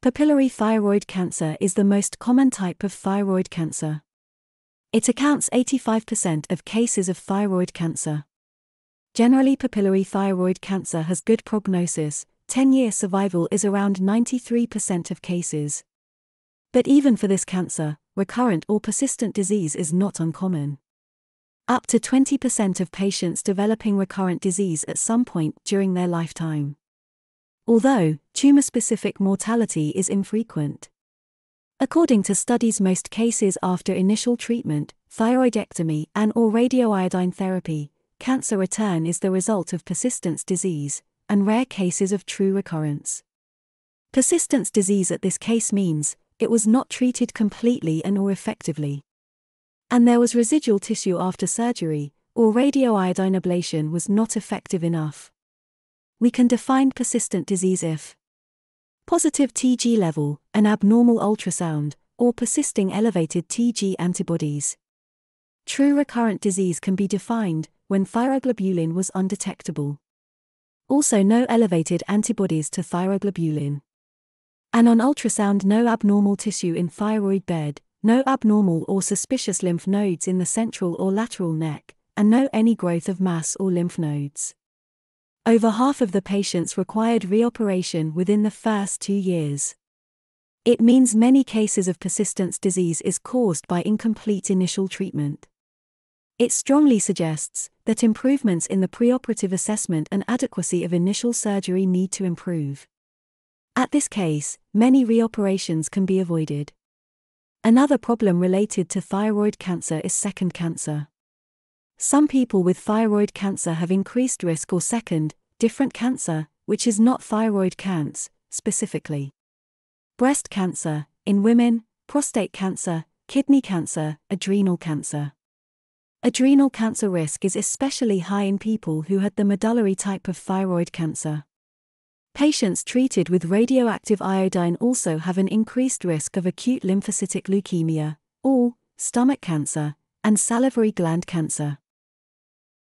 Papillary thyroid cancer is the most common type of thyroid cancer. It accounts 85% of cases of thyroid cancer. Generally, papillary thyroid cancer has good prognosis, 10 year survival is around 93% of cases. But even for this cancer, recurrent or persistent disease is not uncommon. Up to 20% of patients developing recurrent disease at some point during their lifetime. Although, tumor specific mortality is infrequent. According to studies, most cases after initial treatment, thyroidectomy, and or radioiodine therapy, cancer return is the result of persistence disease, and rare cases of true recurrence. Persistence disease at this case means it was not treated completely and or effectively. And there was residual tissue after surgery, or radioiodine ablation was not effective enough. We can define persistent disease if positive TG level, an abnormal ultrasound, or persisting elevated TG antibodies. True recurrent disease can be defined when thyroglobulin was undetectable. Also, no elevated antibodies to thyroglobulin. And on ultrasound, no abnormal tissue in thyroid bed, no abnormal or suspicious lymph nodes in the central or lateral neck, and no any growth of mass or lymph nodes. Over half of the patients required reoperation within the first two years. It means many cases of persistence disease is caused by incomplete initial treatment. It strongly suggests that improvements in the preoperative assessment and adequacy of initial surgery need to improve. At this case, many reoperations can be avoided. Another problem related to thyroid cancer is second cancer. Some people with thyroid cancer have increased risk or second, different cancer, which is not thyroid cancer, specifically. Breast cancer, in women, prostate cancer, kidney cancer, adrenal cancer. Adrenal cancer risk is especially high in people who had the medullary type of thyroid cancer. Patients treated with radioactive iodine also have an increased risk of acute lymphocytic leukemia, or stomach cancer, and salivary gland cancer.